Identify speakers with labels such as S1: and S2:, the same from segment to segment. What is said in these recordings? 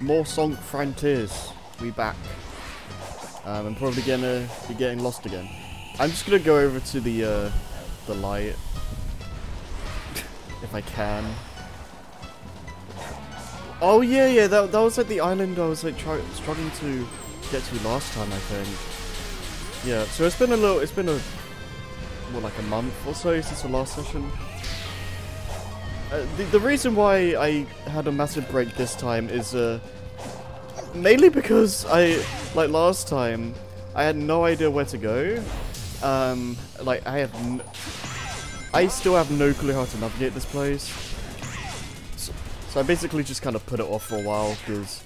S1: more Sonic Frontiers. We back. Um, I'm probably gonna be getting lost again. I'm just gonna go over to the uh, the light if I can. Oh yeah, yeah, that that was like the island I was like struggling to get to last time, I think. Yeah, so it's been a little, it's been a more like a month or so since the last session. Uh, the, the reason why I had a massive break this time is uh, mainly because I, like last time, I had no idea where to go. Um, like I have, n I still have no clue how to navigate this place. So, so I basically just kind of put it off for a while because,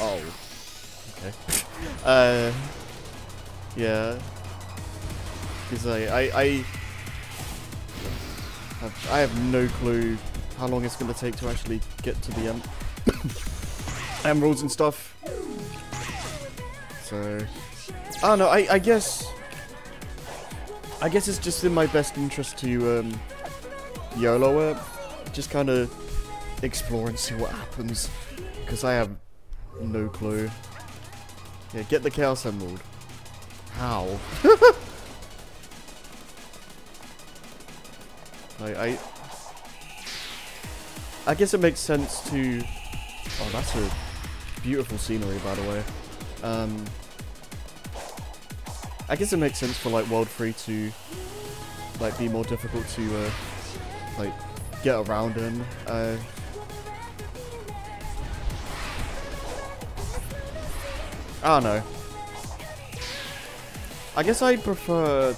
S1: uh, oh, okay, uh, yeah, because I, I, I have, I have no clue how long it's going to take to actually get to the em emeralds and stuff. So, I don't know, I, I guess, I guess it's just in my best interest to um, YOLO it, just kind of explore and see what happens, because I have no clue. Yeah, get the Chaos Emerald. How? I, I, I guess it makes sense to. Oh, that's a beautiful scenery, by the way. Um, I guess it makes sense for like World 3 to like be more difficult to uh, like get around in. Uh, I don't know. I guess I prefer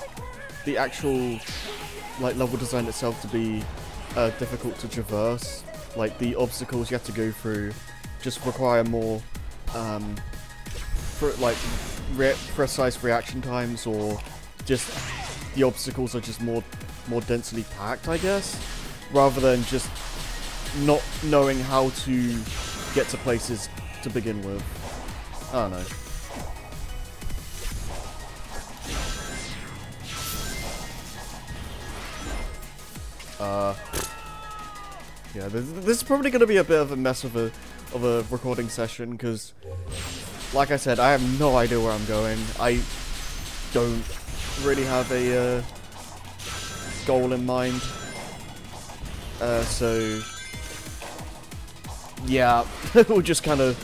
S1: the actual like level design itself to be uh, difficult to traverse. Like the obstacles you have to go through just require more um, for like re precise reaction times, or just the obstacles are just more more densely packed, I guess, rather than just not knowing how to get to places to begin with. I don't know. Uh, yeah, this, this is probably going to be a bit of a mess of a of a recording session because, like I said, I have no idea where I'm going. I don't really have a uh, goal in mind. Uh, so yeah, we'll just kind of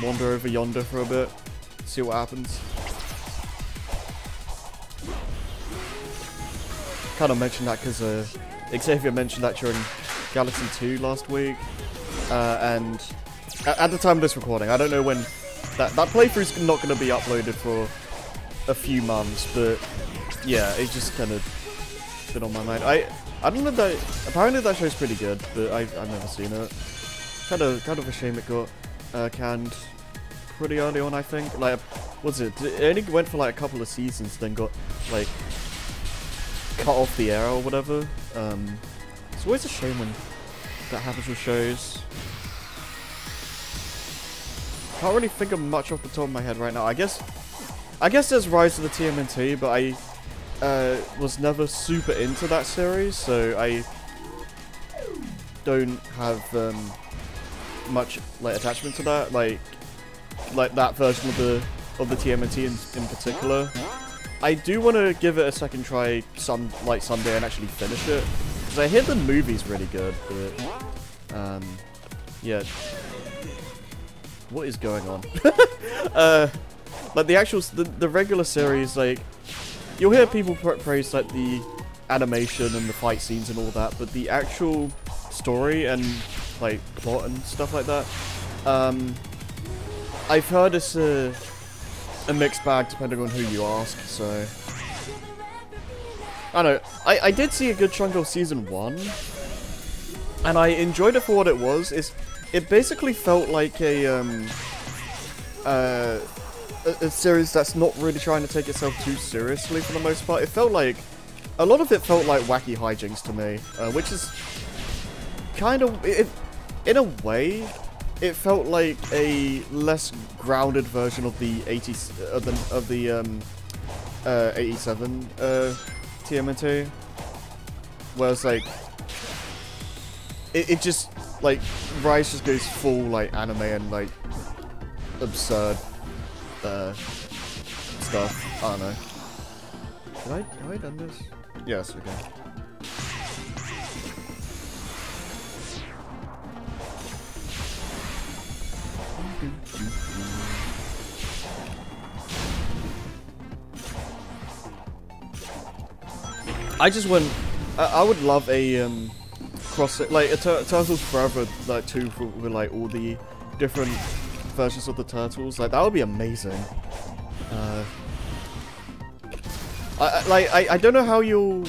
S1: wander over yonder for a bit, see what happens. Kind of mentioned that because uh, Xavier mentioned that during Galaxy 2 last week, uh, and at, the time of this recording, I don't know when that that playthrough's not going to be uploaded for a few months, but yeah, it just kind of been on my mind. I I don't know that apparently that show's pretty good, but I I've never seen it. Kind of kind of a shame it got uh, canned pretty early on. I think like was it? It only went for like a couple of seasons, then got like cut off the air or whatever. Um, it's always a shame when that happens with shows. Can't really think of much off the top of my head right now. I guess, I guess there's Rise of the TMNT, but I uh, was never super into that series, so I don't have um, much like attachment to that. Like, like that version of the of the TMNT in, in particular. I do want to give it a second try some like someday and actually finish it. Because I hear the movie's really good, but um, yeah. What is going on? uh, like the actual, the, the regular series, like, you'll hear people praise like the animation and the fight scenes and all that, but the actual story and like plot and stuff like that, um, I've heard it's a a mixed bag depending on who you ask, so... I don't know, I, I did see a good chunk of Season 1, and I enjoyed it for what it was. It's, it basically felt like a, um, uh, a, a series that's not really trying to take itself too seriously for the most part. It felt like, a lot of it felt like wacky hijinks to me, uh, which is kind of, it, in a way, it felt like a less grounded version of the 80s of the of the um, uh, 87 uh, TMNT, whereas like it, it just like Rise just goes full like anime and like absurd uh, stuff. I don't know. Did I have I done this? Yes, okay. I just went. I, I would love a um, cross it like a tur Turtles Forever like two for, with like all the different versions of the turtles. Like that would be amazing. Uh, I, I like I I don't know how you'll.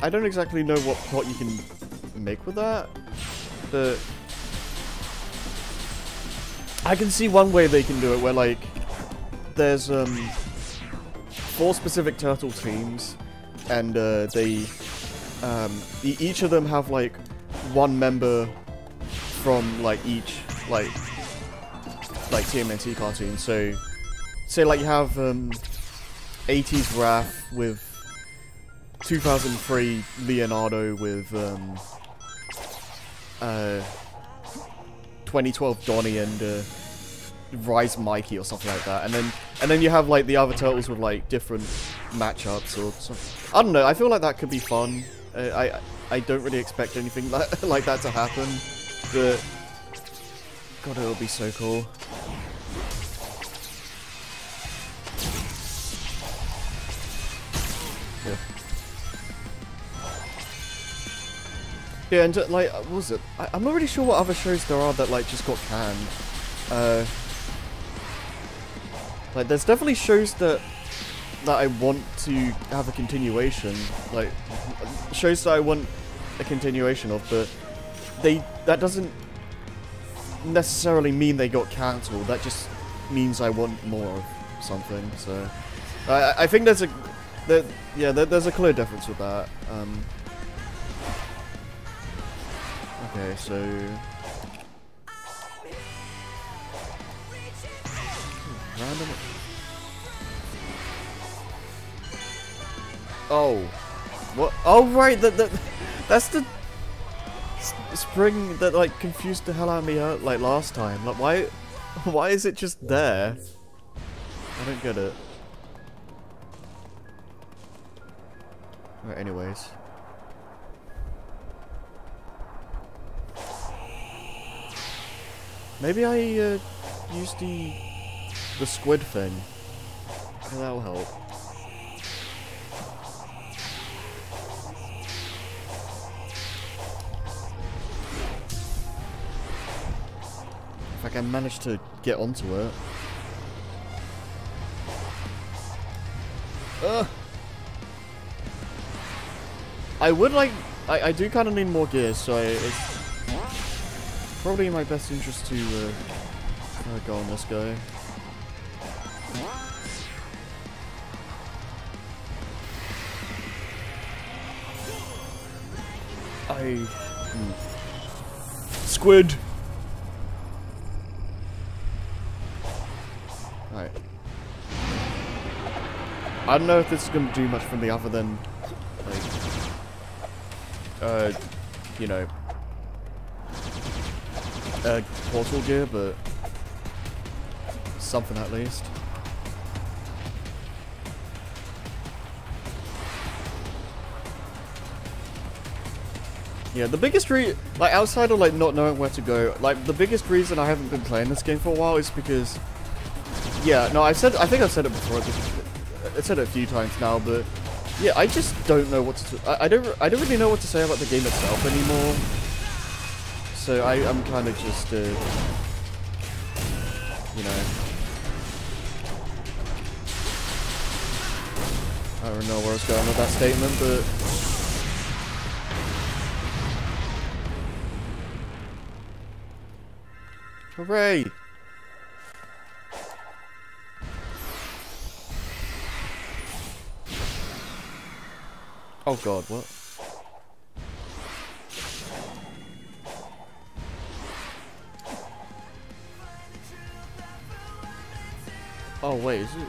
S1: I don't exactly know what plot you can make with that. But I can see one way they can do it where like there's um four specific turtle teams and uh, they um, e each of them have like one member from like each like like TMNT cartoon. So say like you have um, 80s Raph with 2003 Leonardo with um, uh, 2012 Donnie and uh, Rise Mikey or something like that, and then and then you have like the other turtles with like different matchups or something. I don't know. I feel like that could be fun. Uh, I I don't really expect anything like like that to happen, but God, it'll be so cool. Yeah. Yeah, and uh, like, what was it? I, am not really sure what other shows there are that like just got canned. Uh, like, there's definitely shows that that I want to have a continuation. Like, shows that I want a continuation of, but they that doesn't necessarily mean they got cancelled. That just means I want more of something. So, I, I think there's a, there, yeah, there, there's a clear difference with that. Um, okay, so. Random. Oh. What? Oh, right. That, that, that's the spring that, like, confused the hell out of me, uh, like, last time. Like, why, why is it just there? I don't get it. Right, anyways. Maybe I, uh, use the, the squid thing. That'll help. I managed to get onto it. Ugh. I would like... I, I do kind of need more gears, so it's probably in my best interest to uh, uh, go on this guy. I... Hmm. Squid! I don't know if this is going to do much for me other than, like, uh, you know, uh, portal gear, but something at least. Yeah, the biggest re- like, outside of, like, not knowing where to go, like, the biggest reason I haven't been playing this game for a while is because, yeah, no, I said, I think I've said it before, I said it a few times now, but yeah, I just don't know what to. I, I don't. I don't really know what to say about the game itself anymore. So I, I'm kind of just, uh, you know. I don't know where I was going with that statement, but. Hooray! Oh god, what? Oh wait, is it?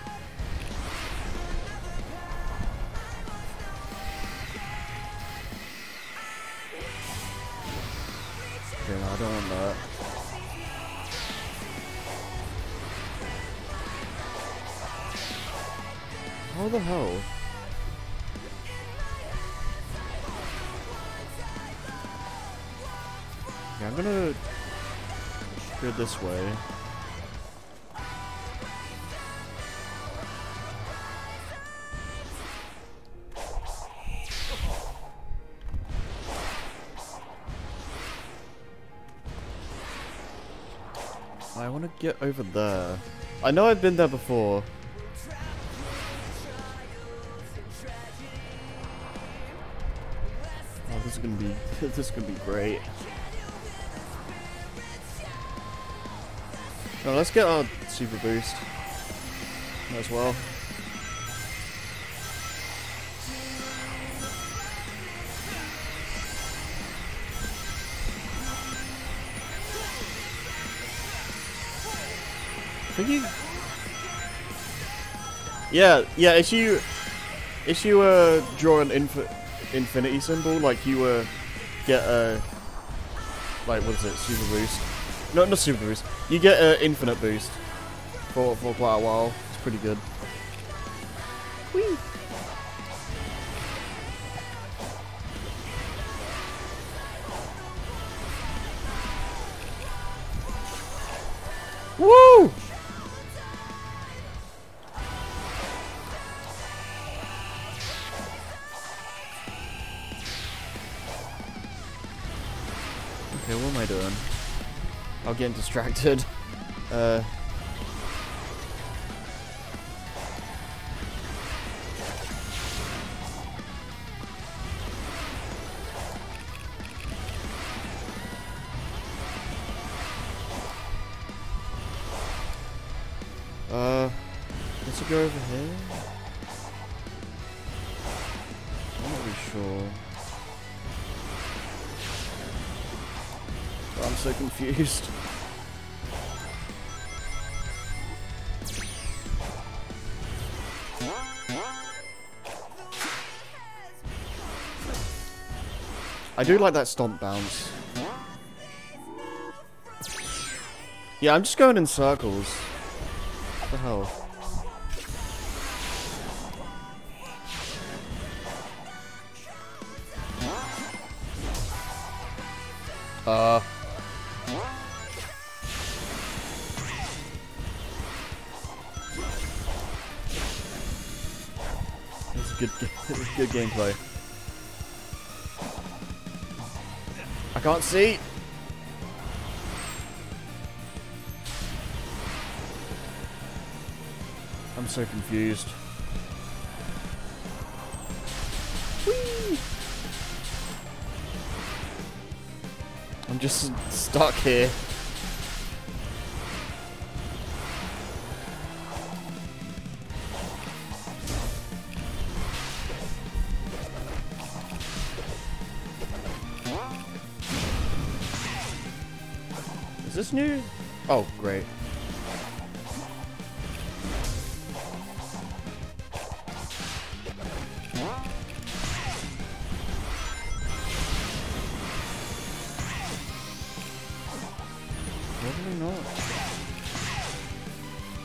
S1: Okay, no, I don't want that. How the hell? Gonna go this way. I want to get over there. I know I've been there before. Oh, this is gonna be this is gonna be great. No, let's get our super boost as well. you... Yeah, yeah, if you... If you uh, draw an infi infinity symbol, like you uh, get a... Like, what is it? Super boost. No, not super boost. You get an infinite boost for, for quite a while. It's pretty good. Whee! Woo! Getting distracted. Uh. Uh, let's go over here. I'm not really sure. I'm so confused. I do like that stomp bounce. Yeah, I'm just going in circles. What the hell? Uh. It's good, good gameplay. Can't see. I'm so confused. Whee! I'm just stuck here. This new? Oh, great.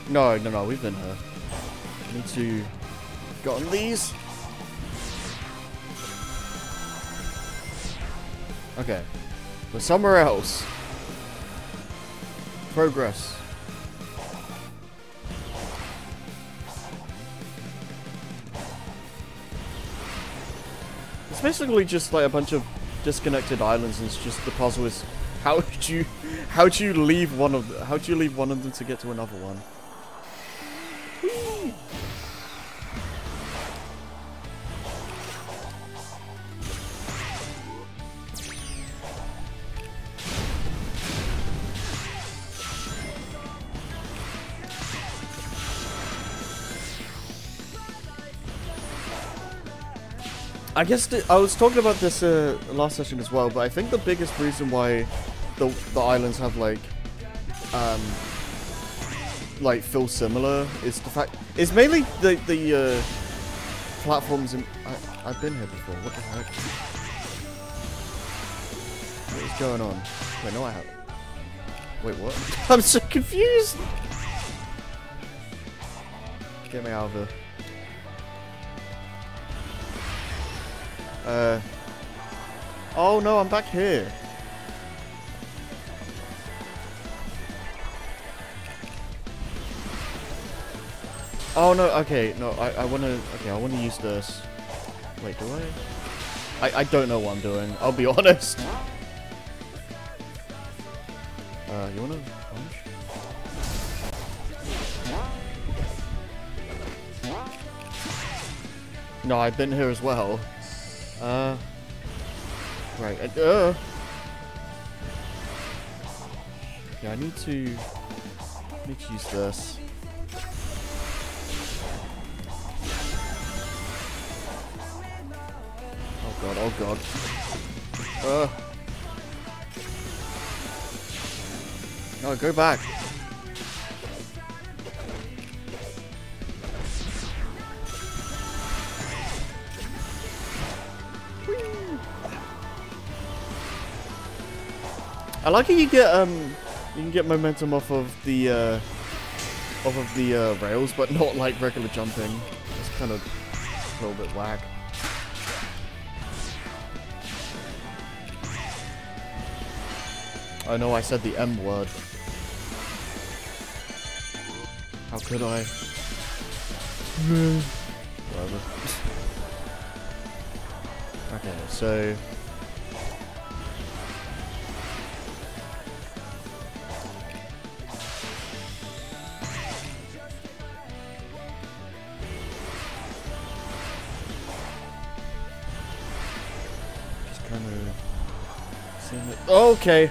S1: No, no, no, we've been here. We Need to get on these. Okay. We're somewhere else. Progress. It's basically just like a bunch of disconnected islands and it's just the puzzle is how do you how do you leave one of how do you leave one of them to get to another one? I guess I was talking about this uh, last session as well, but I think the biggest reason why the the islands have like um like feel similar is the fact it's mainly the the uh, platforms. In, I, I've been here before. What the heck? What is going on? Wait, no, I haven't. Wait, what? I'm so confused. Get me out of here. Uh. Oh no, I'm back here. Oh no, okay, no, I, I wanna, okay, I wanna use this. Wait, do I? I, I don't know what I'm doing, I'll be honest. Uh, you wanna punch? No, I've been here as well. Uh, right, uh, yeah, I need to, to use this. Oh god, oh god. Uh. No, go back. I like how you get um you can get momentum off of the uh off of the uh, rails, but not like regular jumping. It's kind of a little bit whack. I know I said the M word. How could I? Whatever. okay, so... of...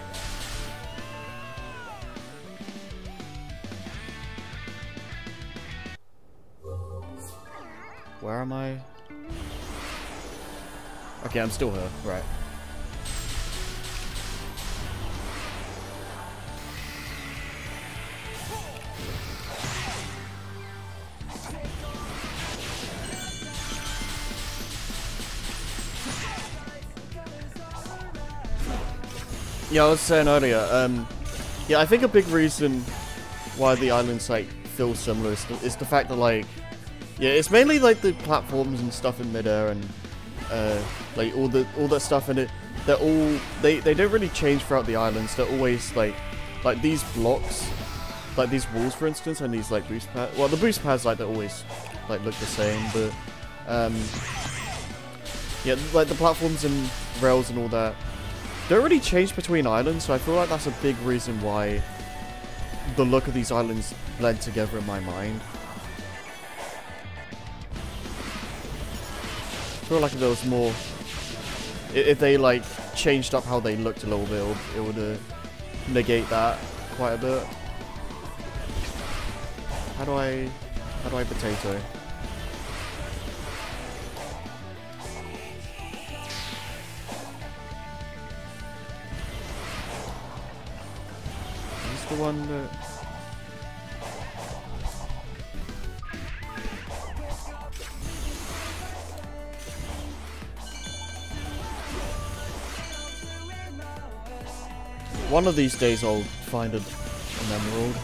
S1: I? Okay, I'm still here. Right. Yeah, I was saying earlier, um, yeah, I think a big reason why the islands, like, feel similar is the, is the fact that, like, yeah, it's mainly, like, the platforms and stuff in midair and uh, like all the all that stuff in it. They're all they they don't really change throughout the islands. They're always like like these blocks, like these walls, for instance, and these like boost pads. Well, the boost pads like they always like look the same, but um, yeah, like the platforms and rails and all that don't really change between islands. So I feel like that's a big reason why the look of these islands blend together in my mind. I feel like if there was more... If they, like, changed up how they looked a little bit, it would, it would uh, negate that quite a bit. How do I... How do I potato? The one that... One of these days I'll find a, an emerald.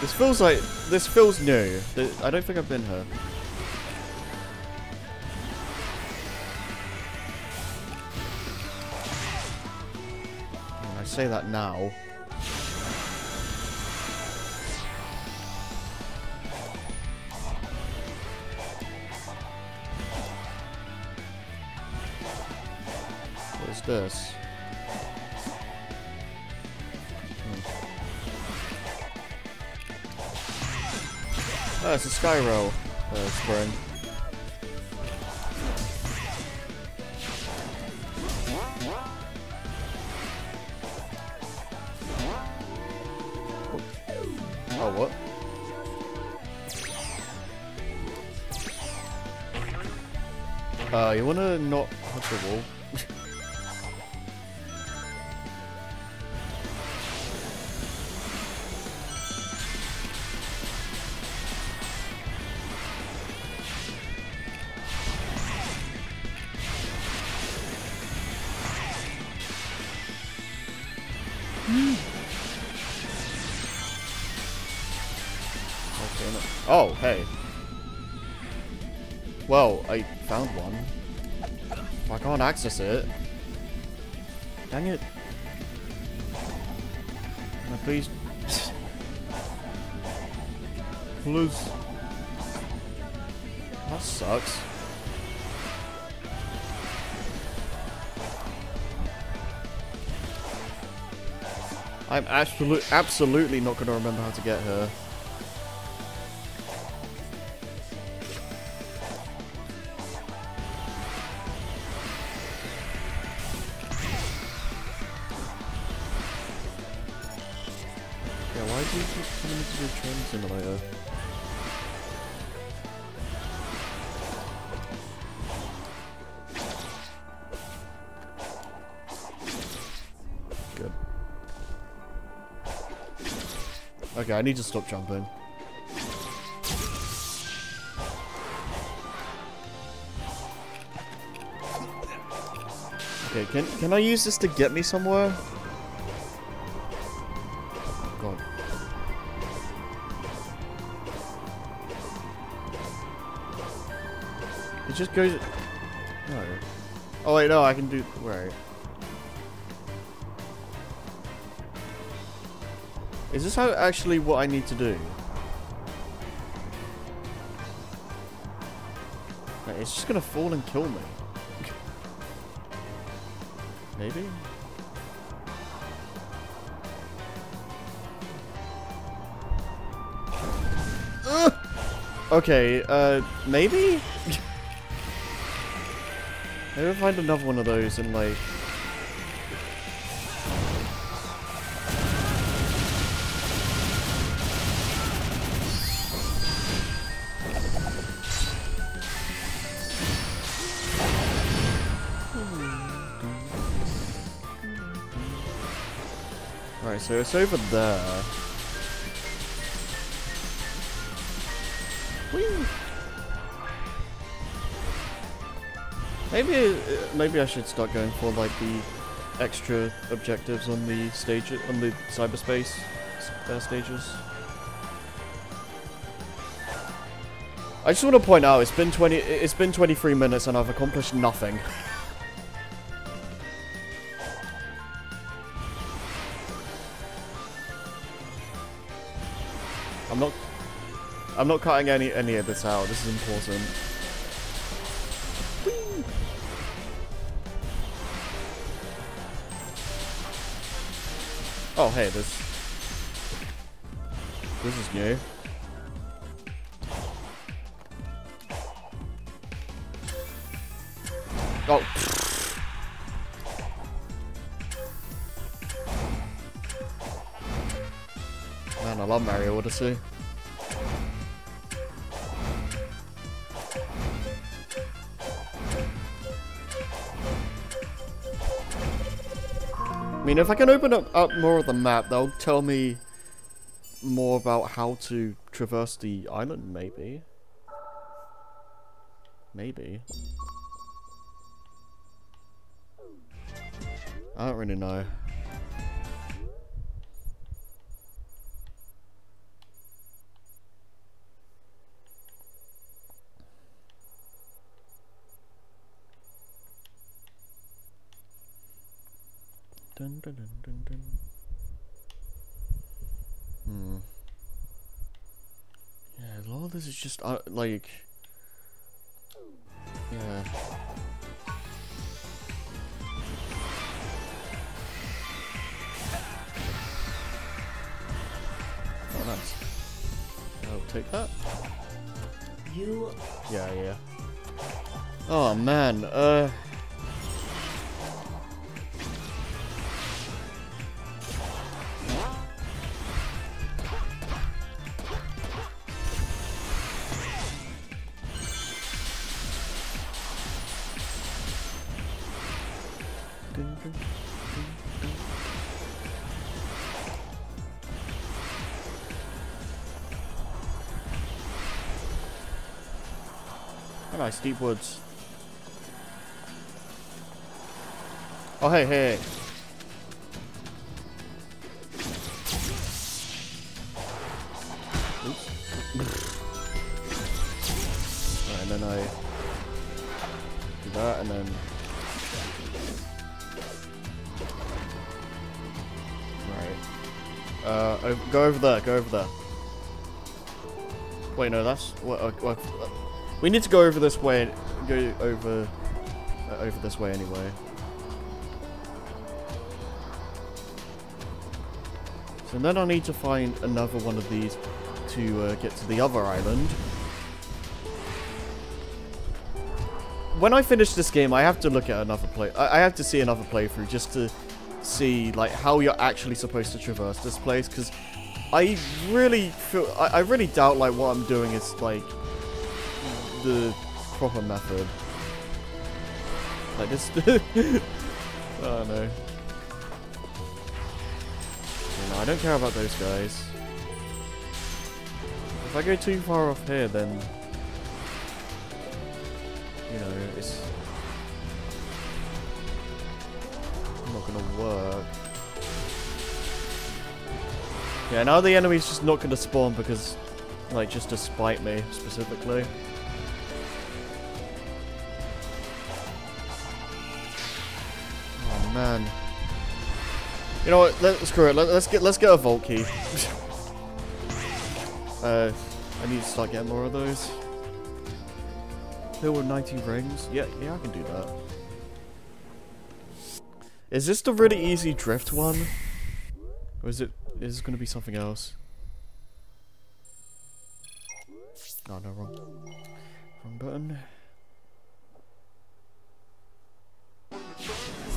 S1: This feels like, this feels new. I don't think I've been here. Say that now. What is this? Hmm. Oh, it's a Skyro uh, spring. The wall? Hmm. Oh, hey. Well, I found one. Can't access it. Dang it. Please... please. That sucks. I'm absolutely, absolutely not going to remember how to get her. I need to stop jumping. Okay, can can I use this to get me somewhere? God. It just goes. No. Oh wait, no, I can do. Right. Is this how actually what I need to do? It's just gonna fall and kill me. Maybe? Okay, uh, maybe? maybe I'll find another one of those and like... so it's over there. Whee! Maybe, uh, maybe I should start going for like the extra objectives on the stage, on the cyberspace uh, stages. I just want to point out, it's been 20, it's been 23 minutes and I've accomplished nothing. I'm not cutting any any of this out. This is important. Oh, hey, this this is new. Oh. Man, I love Mario Odyssey. Mean, if I can open up, up more of the map, that'll tell me more about how to traverse the island, maybe. Maybe. I don't really know. Dun, dun, dun. Hmm. Yeah, a lot of this is just uh, like. Yeah. Oh, nice. I'll take that.
S2: You
S1: Yeah, yeah. Oh man, uh. Deep woods. Oh, hey, hey. And then I do that, and then... Right. Uh, go over there, go over there. Wait, no, that's... What, what, uh, we need to go over this way, go over... Uh, over this way anyway. So then I need to find another one of these to uh, get to the other island. When I finish this game, I have to look at another play. I, I have to see another playthrough just to see like how you're actually supposed to traverse this place because I really feel I, I really doubt like what I'm doing is like the proper method. Like this. oh no. No, I don't care about those guys. If I go too far off here, then... You know, it's... Not gonna work. Yeah, now the enemy's just not gonna spawn because... Like, just to spite me, specifically. Man. You know what? Let, screw it. Let, us get let's get a vault key. uh, I need to start getting more of those. There were 90 rings. Yeah, yeah, I can do that. Is this the really easy drift one? Or is it is this gonna be something else? No, no, wrong. Wrong button.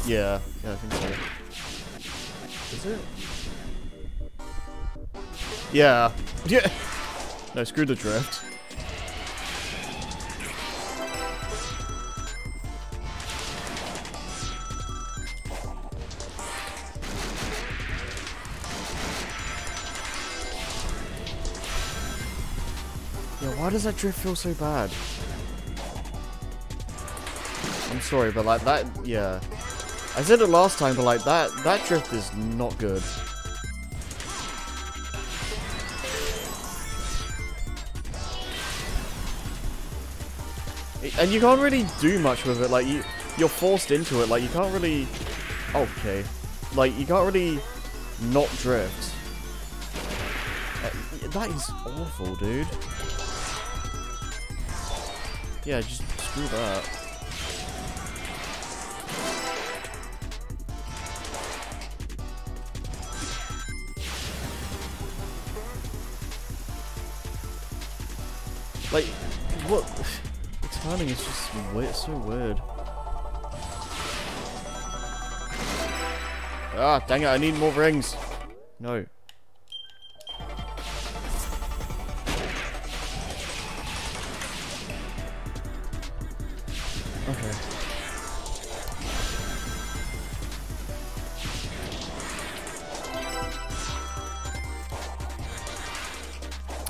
S1: Yeah, yeah, I think so. Is it? Yeah. Yeah. No, screw the drift. Yeah, why does that drift feel so bad? I'm sorry, but like that, yeah. I said it last time, but like that, that drift is not good. And you can't really do much with it, like you, you're forced into it, like you can't really, okay, like you can't really not drift. Uh, that is awful, dude. Yeah, just screw that. Timing is just weird, so weird. Ah, dang it, I need more rings. No. Okay.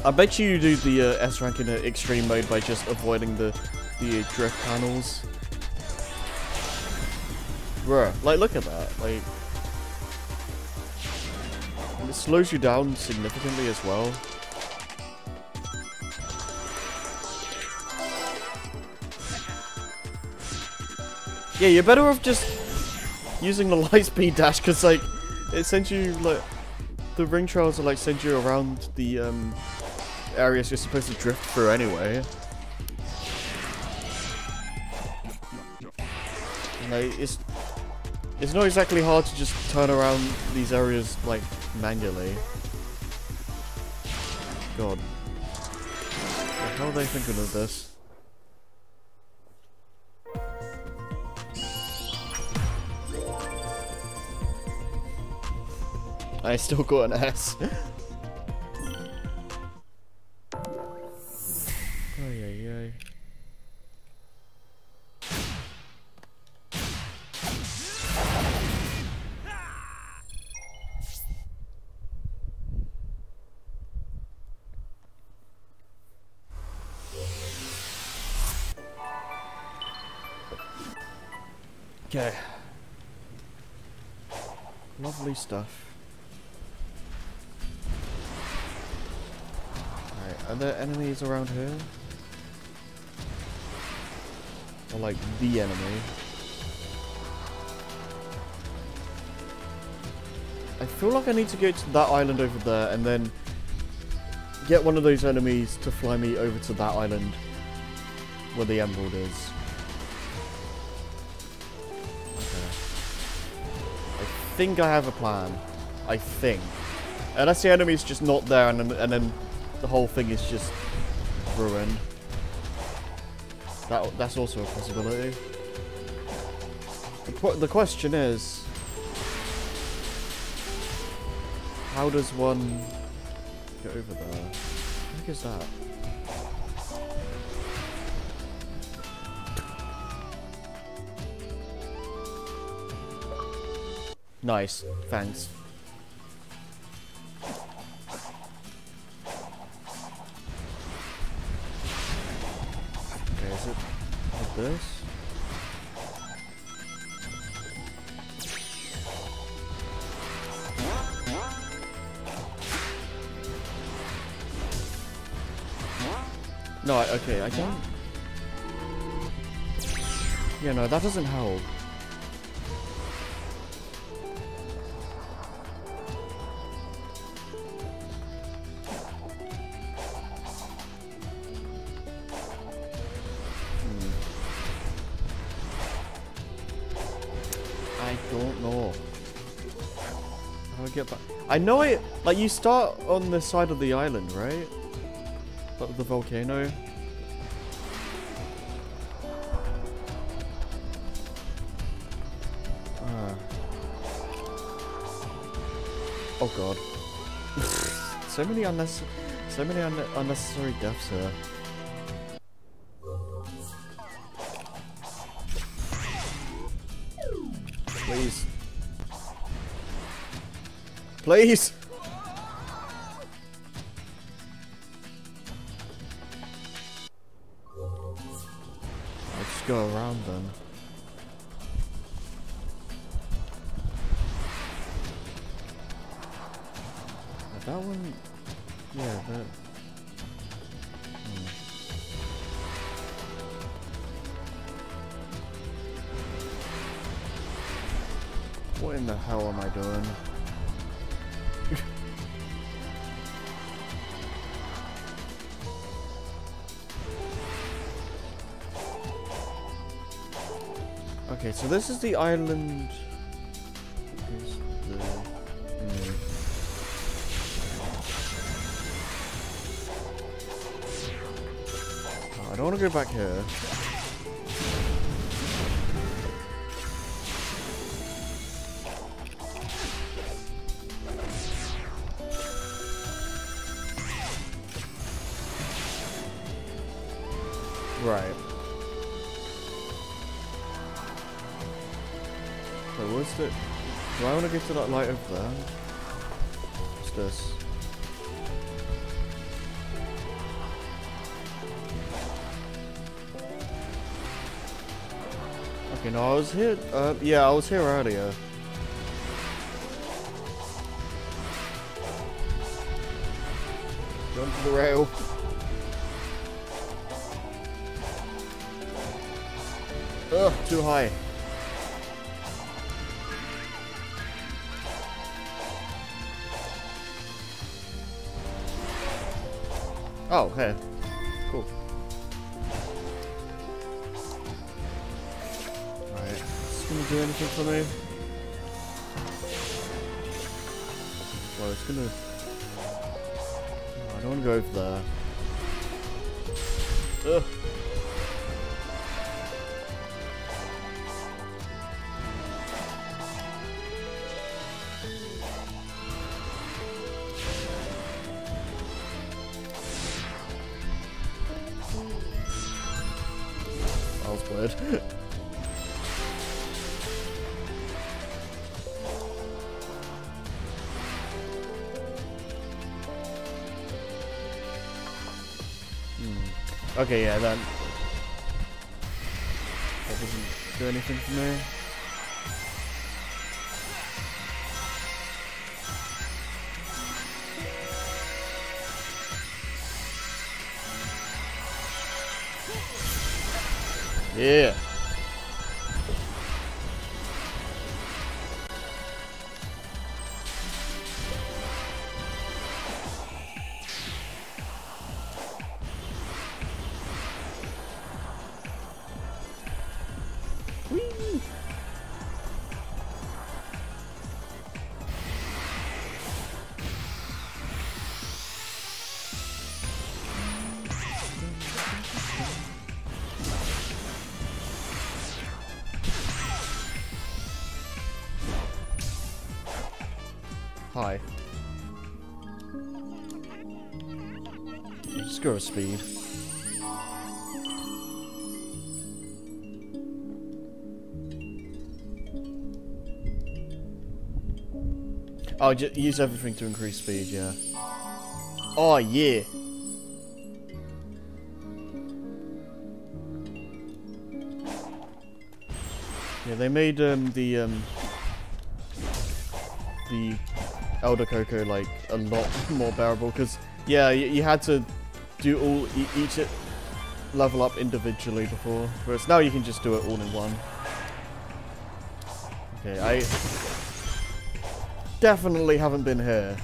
S1: I bet you do the uh, S rank in extreme mode by just avoiding the the drift panels. Bruh, like look at that, like it slows you down significantly as well. Yeah, you're better off just using the light speed dash because like it sends you like the ring trails are like send you around the um areas you're supposed to drift through anyway. Like, it's it's not exactly hard to just turn around these areas like manually. God. How are they thinking of this? I still got an S. Okay. Lovely stuff. Alright, are there enemies around here? Or like the enemy. I feel like I need to go to that island over there and then get one of those enemies to fly me over to that island where the emerald is. Think I have a plan. I think. Unless the enemy's just not there and then, and then the whole thing is just ruined. That, that's also a possibility. The, the question is, how does one get over there? What is that? Nice, thanks. Okay, is it like this? No, I, okay, I can't... Yeah, no, that doesn't help. I know it. Like you start on the side of the island, right? Like the volcano. Ah. Oh god. so many unnecessary, so many un unnecessary deaths here. Please! I'll go around then. That one... Yeah, that... Hmm. What in the hell am I doing? Okay, so this is the island. Oh, I don't want to go back here. Get to that light over there? What's this? Okay, no, I was here... Uh, yeah, I was here earlier. Jump to the rail. Ugh, too high. Oh, hey. Cool. Alright. Is gonna do anything for me? Well, it's gonna... No, I don't wanna go over there. Ugh. Okay, yeah, that that doesn't do anything for me. Whee! Hi. Just go speed. Oh, just use everything to increase speed, yeah. Oh, yeah. Yeah, they made um, the um, the Elder Koco like a lot more bearable because yeah, you, you had to do all e each level up individually before, whereas now you can just do it all in one. Okay, I definitely haven't been here.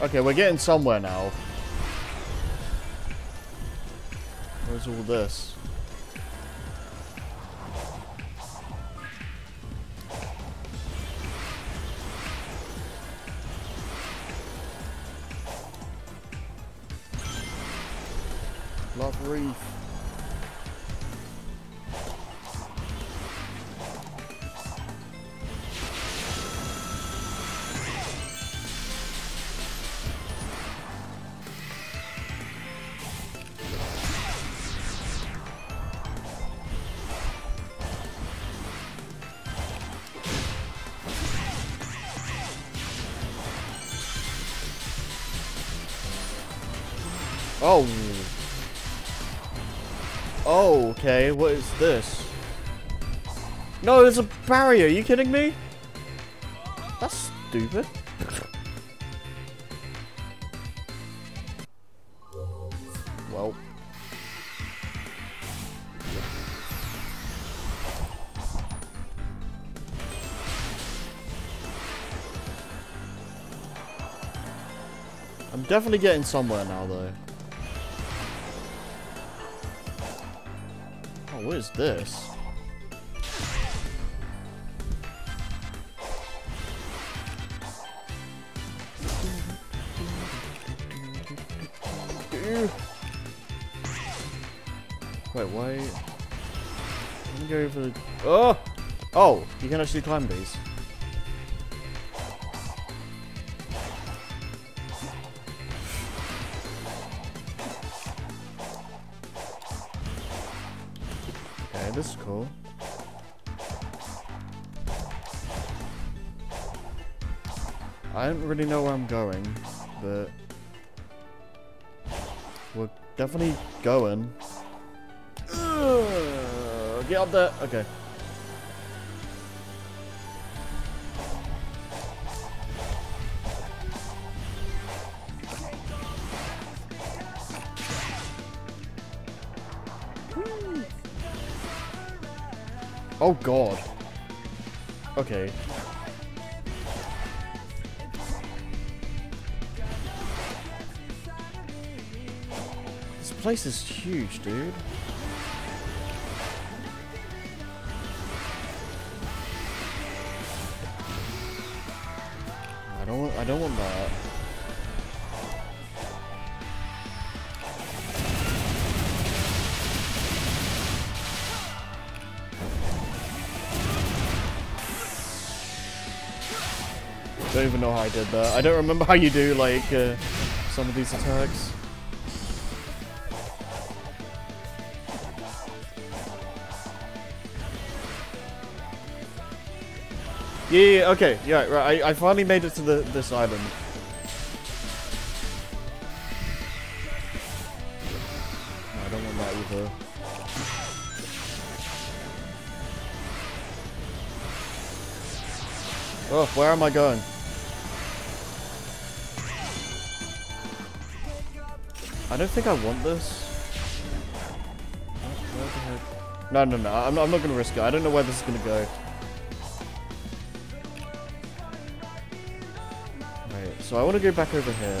S1: Okay, we're getting somewhere now. Where's all this? Barrier. Are you kidding me? That's stupid. Well. I'm definitely getting somewhere now, though. Oh, what is this? Ew. Wait, why? Let me go over the. Oh! Oh! You can actually climb these. Okay, this is cool. I don't really know where I'm going, but definitely going. Ugh, get up there. Okay. Oh god. Okay. Place is huge, dude. I don't I don't want that. Don't even know how I did that. I don't remember how you do like uh, some of these attacks. Yeah, yeah, okay, yeah, right. I, I finally made it to the this island. I don't want that either. Oh, where am I going? I don't think I want this. No, no, no. I'm I'm not going to risk it. I don't know where this is going to go. So I want to go back over here.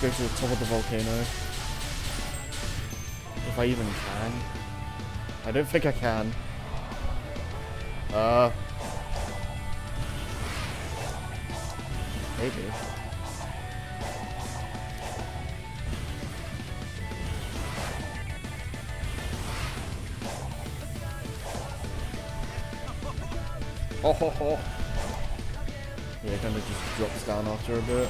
S1: Go to the top of the volcano. If I even can. I don't think I can. Uh. Maybe. Oh ho ho. Yeah, kind of just drops down after a bit.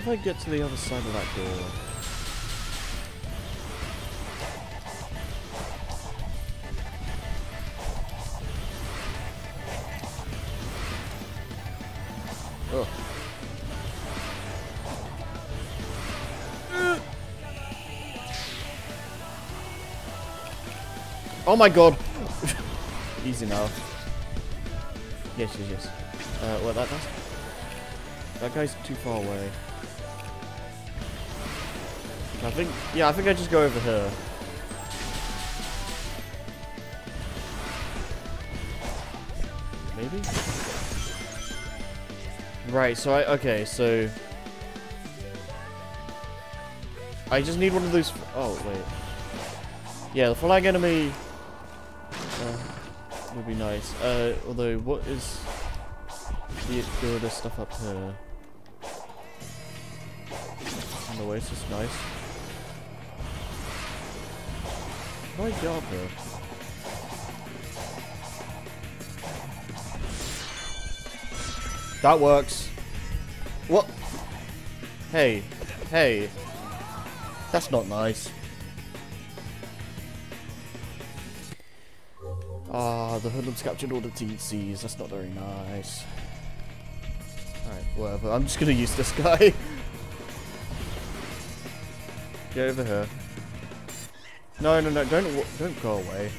S1: If I get to the other side of that door? Oh. Oh my god! Easy now. Yes, yes, yes. Uh, what that does? That guy's too far away. I think, yeah, I think I just go over here. Maybe? Right, so I, okay, so... I just need one of those, oh, wait. Yeah, the flag enemy uh, would be nice. Uh, although, what is the good stuff up here? And the oasis, nice. How do Get up here? That works. What? Hey, hey. That's not nice. Ah, the hoodlums captured all the TCs. That's not very nice. Alright, whatever. I'm just gonna use this guy. Get over here. No, no, no, don't don't go away.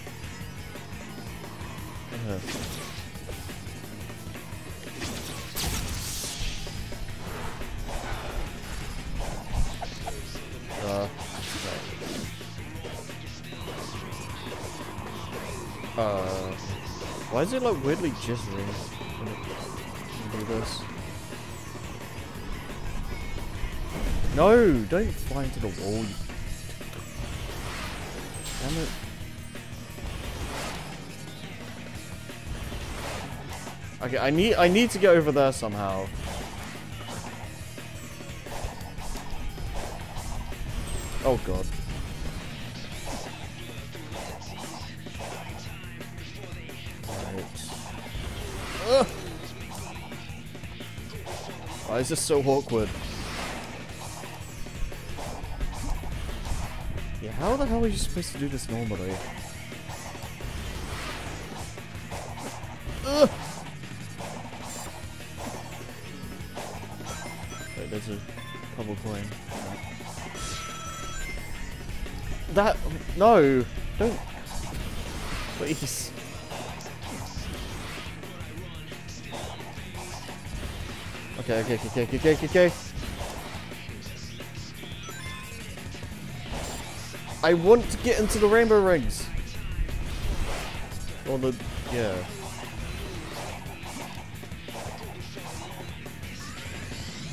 S1: Uh. Uh. Why is it like weirdly jittering when it do this? No, don't fly into the wall. Damn it. Okay, I need I need to get over there somehow. Oh god. Right. Ugh. Why is this so awkward? How the hell are you supposed to do this normally? Ugh. Wait, there's a cobble coin. That no, don't please. Okay, okay, okay, okay, okay, okay, I want to get into the rainbow rings. Or the yeah.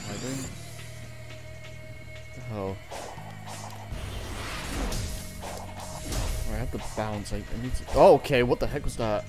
S1: I don't. Oh. I have to bounce. I, I need to. Oh, okay. What the heck was that?